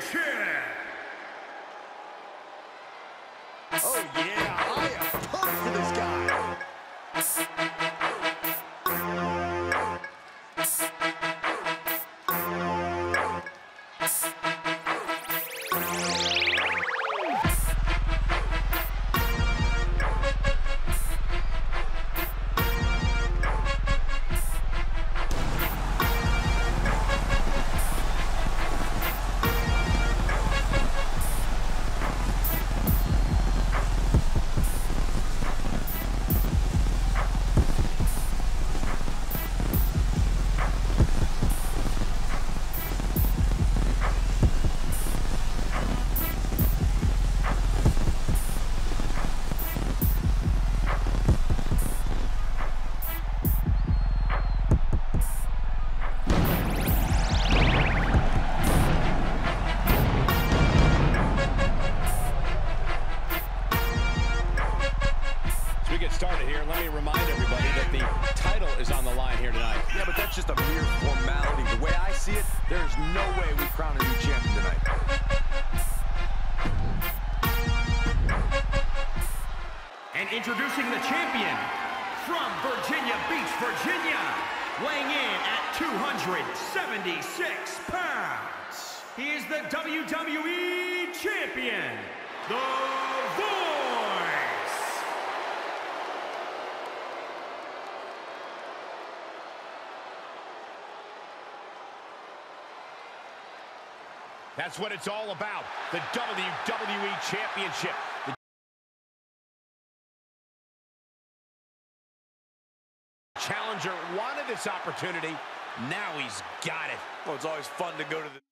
Championship. Oh, yeah, I am pumped for this guy. As we get started here, let me remind everybody that the title is on the line here tonight. Yeah, but that's just a mere formality. The way I see it, there's no way we crown a new champion tonight. And introducing the champion from Virginia Beach, Virginia, weighing in at 276 pounds. He is the WWE Champion, The That's what it's all about, the WWE Championship. The challenger wanted this opportunity. Now he's got it. Well, it's always fun to go to the...